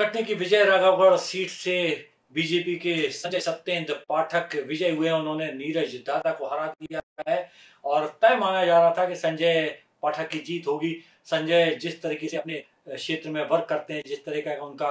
कटनी की विजय राघवगढ़ सीट से बीजेपी के संजय सत्येंद्र पाठक विजय हुए उन्होंने नीरज दादा को हरा दिया है और तय माना जा रहा था कि संजय पाठक की जीत होगी। संजय जिस तरीके से अपने क्षेत्र में वर्क करते हैं, जिस तरह का उनका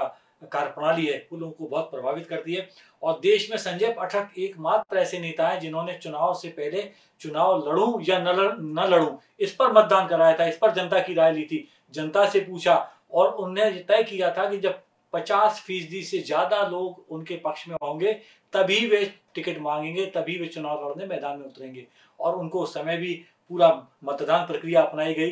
कार्यप्रणाली है वो लोगों को बहुत प्रभावित करती है। और देश में संजय पाठक एकमात्र ऐसे नेता हैं जिन्होंने चुनाव से पहले चुनाव लड़ूं या न लड़, न लड़ूं, इस पर मतदान कराया था, इस पर जनता की राय ली थी, जनता से पूछा और उन्हें तय किया था कि जब पचास फ़ीसदी से ज़्यादा लोग उनके पक्ष में होंगे, तभी वे टिकट मांगेंगे, तभी वे चुनाव लड़ने मैदान में उतरेंगे। और उनको उस समय भी पूरा मतदान प्रक्रिया अपनाई गई।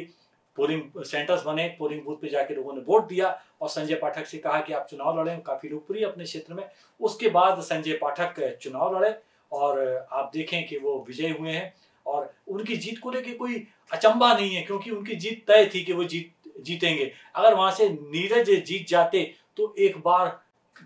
पोलिंग सेंटर्स बने, पोलिंग बूथ पे जाके लोगों ने वोट दिया और संजय पाठक से कहा कि आप चुनाव लड़ें, काफ़ी लोकप्रिय अपने क्षेत्र में। उसके बाद संजय पाठक चुनाव लड़े और आप देखें कि वो विजय हुए हैं और उनकी जीत को लेके कोई अचंबा नहीं है, क्योंकि उनकी जीत तय थी कि वो जीत, जीतेंगे। अगर वहाँ से नीरज जीत जाते तो एक बार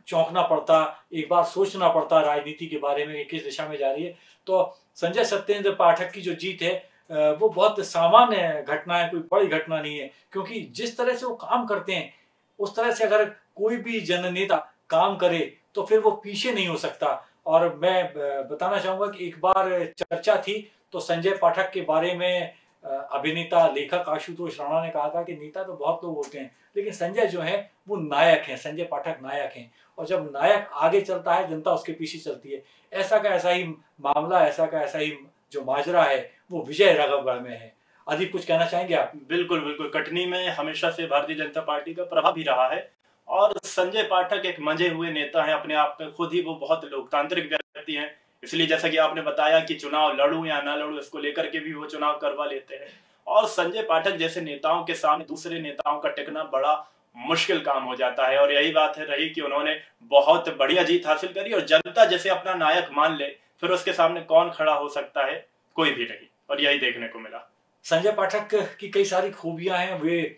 चौंकना पड़ता, एक बार सोचना पड़ता राजनीति के बारे में किस दिशा में जा रही है। तो संजय सत्येंद्र पाठक की जो जीत है वो बहुत सामान्य घटना है, कोई बड़ी घटना नहीं है, क्योंकि जिस तरह से वो काम करते हैं, उस तरह से अगर कोई भी जननेता काम करे तो फिर वो पीछे नहीं हो सकता। और मैं बताना चाहूँगा कि एक बार चर्चा थी तो संजय पाठक के बारे में अभिनेता, लेखक आशुतोष राणा ने कहा था कि नेता तो बहुत लोग होते हैं, लेकिन संजय जो है, वो नायक है, संजय पाठक नायक हैं। और जब नायक आगे चलता है, जनता उसके पीछे चलती है। ऐसा का ऐसा ही मामला, ऐसा का ऐसा ही जो माजरा है, वो विजय राघवगढ़ में है। अधिक कुछ कहना चाहेंगे आप? बिल्कुल बिल्कुल। कटनी में हमेशा से भारतीय जनता पार्टी का प्रभाव भी रहा है। और संजय पाठक एक मंजे हुए नेता है, अपने आप में खुद ही वो बहुत लोकतांत्रिक व्यक्ति हैं। इसलिए जैसा कि आपने बताया कि चुनाव लड़ू या ना लड़ू, इसको लेकर के भी वो चुनाव करवा लेते हैं। और संजय पाठक जैसे नेताओं के सामने दूसरे नेताओं का टिकना बड़ा मुश्किल काम हो जाता है। और यही बात है रही कि उन्होंने बहुत बढ़िया जीत हासिल करी और जनता जैसे अपना नायक मान ले, फिर उसके सामने कौन खड़ा हो सकता है, कोई भी नहीं। और यही देखने को मिला। संजय पाठक की कई सारी खूबियाँ हैं। वे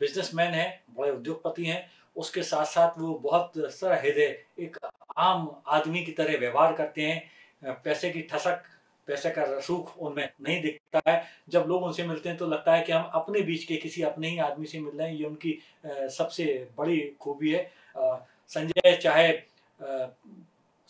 बिजनेसमैन हैं, बड़े उद्योगपति हैं। उसके साथ साथ वो बहुत हृदय एक आम आदमी की तरह व्यवहार करते हैं पैसे की ठसक, पैसे का रसूख उनमें नहीं दिखता है। जब लोग उनसे मिलते हैं तो लगता है कि हम अपने बीच के किसी अपने ही आदमी से मिल रहे हैं, ये उनकी सबसे बड़ी खूबी है। संजय चाहे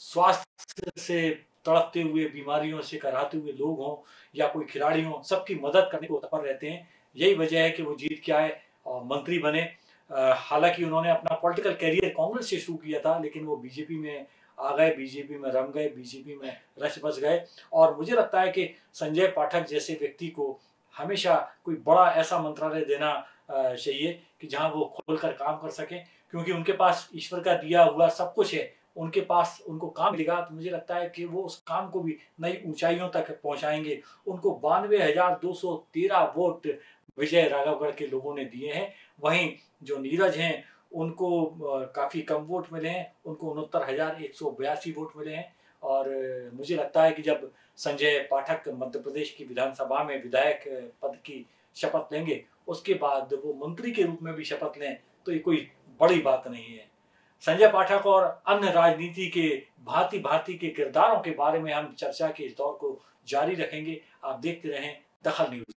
स्वास्थ्य से तड़पते हुए, बीमारियों से कराते हुए लोग हों या कोई खिलाड़ी हों, सबकी मदद करने को तत्पर रहते हैं। यही वजह है कि वो जीत के आए और मंत्री बने। हालाँकि उन्होंने अपना पॉलिटिकल कैरियर कांग्रेस से शुरू किया था, लेकिन वो बीजेपी में आ गए, बीजेपी में रम गए, बीजेपी में रच बस गए। और मुझे लगता है कि संजय पाठक जैसे व्यक्ति को हमेशा कोई बड़ा ऐसा मंत्रालय देना चाहिए कि जहाँ वो खोलकर काम कर सकें, क्योंकि उनके पास ईश्वर का दिया हुआ सब कुछ है। उनके पास उनको काम मिलेगा तो मुझे लगता है कि वो उस काम को भी नई ऊंचाइयों तक पहुंचाएँगे। उनको बानवे हज़ार दो सौ तेरह वोट विजय राघवगढ़ के लोगों ने दिए हैं। वहीं जो नीरज हैं, उनको काफ़ी कम वोट मिले हैं। उनको उनहत्तर हज़ार एक सौ बयासी वोट मिले हैं। और मुझे लगता है कि जब संजय पाठक मध्य प्रदेश की विधानसभा में विधायक पद की शपथ लेंगे, उसके बाद वो मंत्री के रूप में भी शपथ लें तो ये कोई बड़ी बात नहीं है। संजय पाठक और अन्य राजनीति के भांति भांति के किरदारों के बारे में हम चर्चा के इस दौर को जारी रखेंगे। आप देखते रहें दखल न्यूज़।